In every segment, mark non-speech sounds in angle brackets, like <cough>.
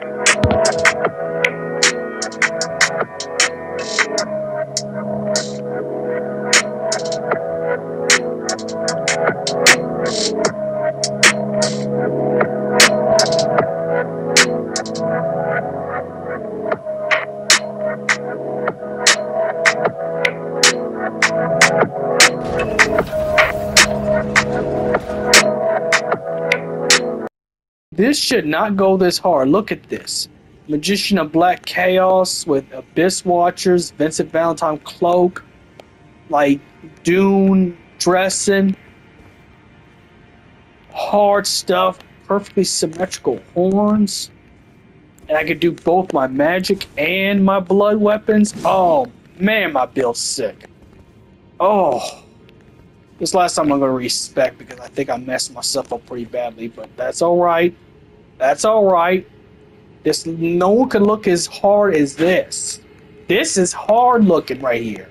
Thank you. This should not go this hard. Look at this. Magician of Black Chaos with Abyss Watchers, Vincent Valentine cloak, like Dune dressing, hard stuff, perfectly symmetrical horns. And I could do both my magic and my blood weapons. Oh man, my build's sick. Oh. This last time I'm gonna respect because I think I messed myself up pretty badly, but that's alright. That's alright. This no one can look as hard as this. This is hard looking right here.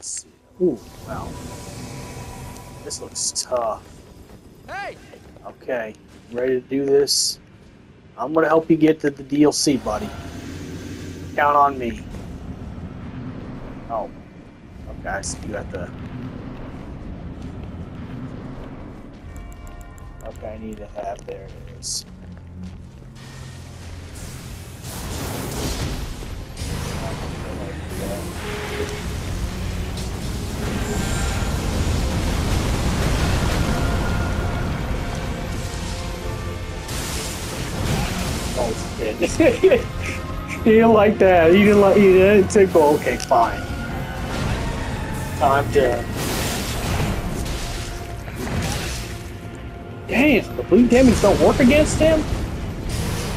Let's see. Ooh, wow. This looks tough. Hey! Okay, ready to do this? I'm gonna help you get to the DLC, buddy. Count on me. Oh. Okay, I see you at the... Okay, I need to have, there it is. <laughs> he didn't like that. He didn't like. He didn't tickle. Okay, fine. Time to. Damn, the blue damage don't work against him.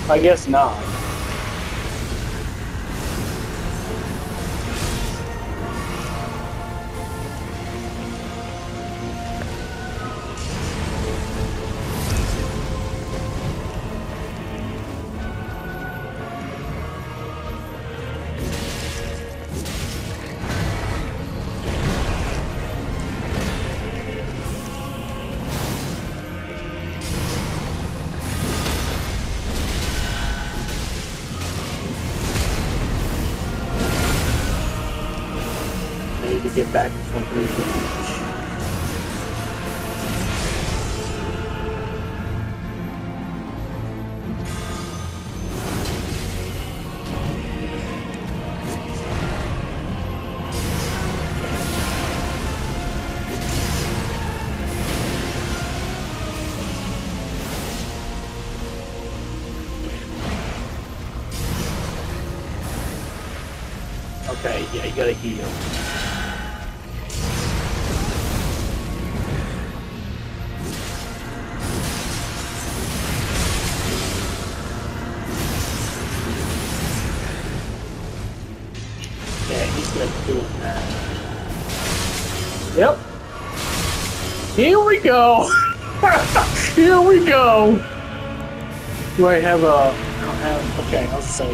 I guess not. Get back from blue damage. Okay, yeah, you gotta heal. Here we go. <laughs> Here we go. Do I have a? I don't have. Okay, I'll say.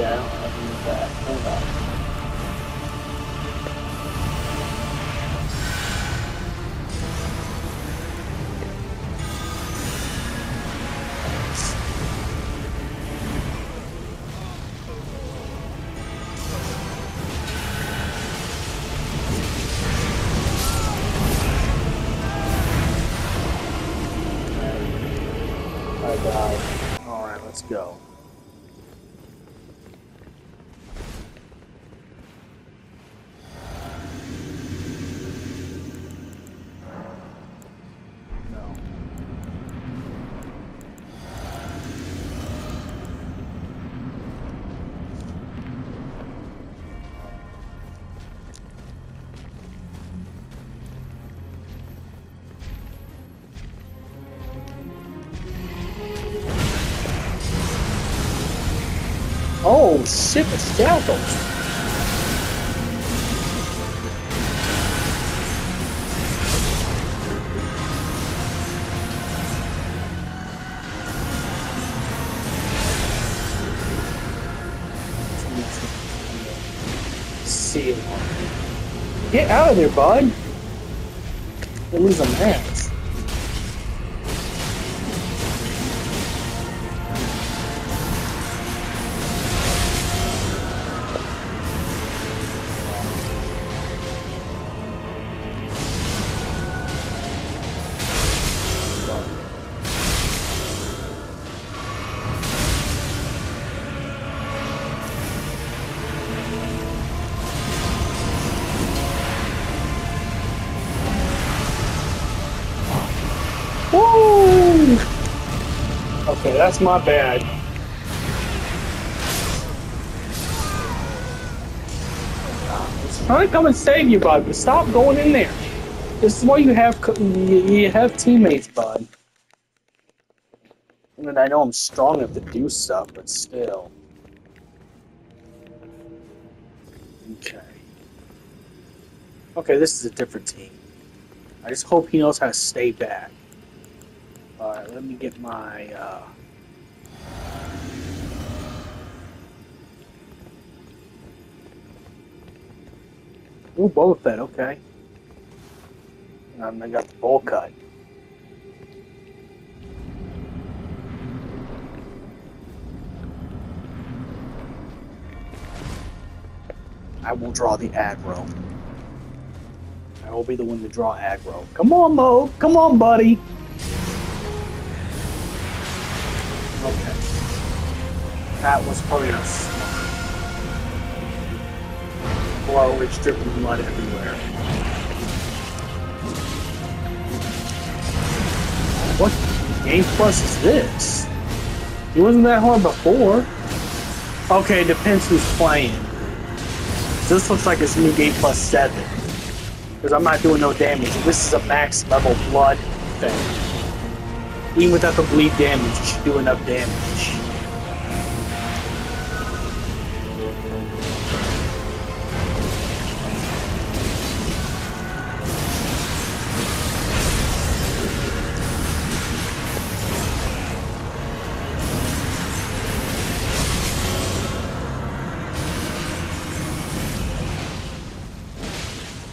Yeah, I don't have any of that. Hold on. Let's go. Oh shit, the shackles. See Get out of there, bud. You're losing ass. Okay, that's my bad. I was trying to come and save you, bud, but stop going in there. This is why you have you have teammates, bud. I mean, I know I'm strong enough to do stuff, but still. Okay. Okay, this is a different team. I just hope he knows how to stay back. Let me get my, uh... Ooh, Boba Fett, okay. Um, I got the bowl cut. I will draw the aggro. I will be the one to draw aggro. Come on, Mo. Come on, buddy. Okay. That was probably a smart. Blow, it's dripping blood everywhere. What game plus is this? It wasn't that hard before. Okay, depends who's playing. This looks like it's new game plus seven. Because I'm not doing no damage. This is a max level blood thing. Even without the bleed damage, do enough damage.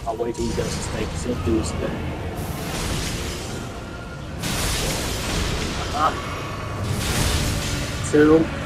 I'll wait till he does his thing, he'll do his thing. Two.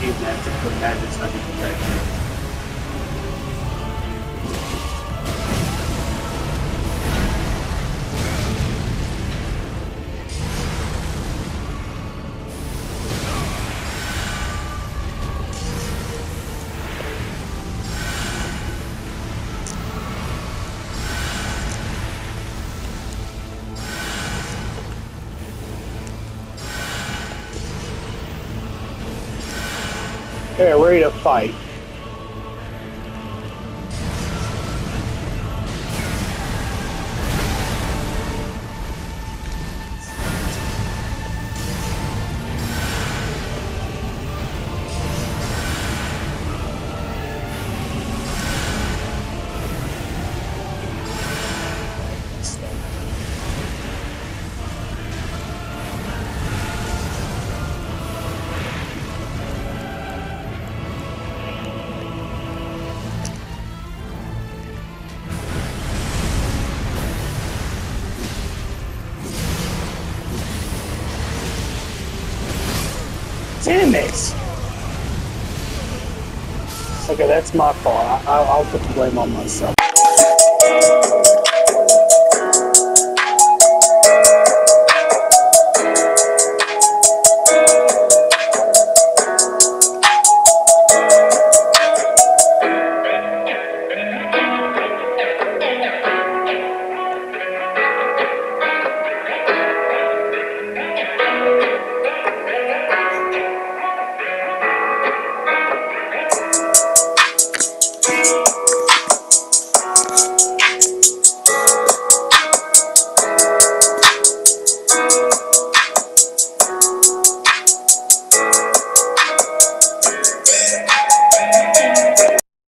How would you imagine magic Okay, ready to fight. Okay, that's my fault. I, I'll put the blame on myself.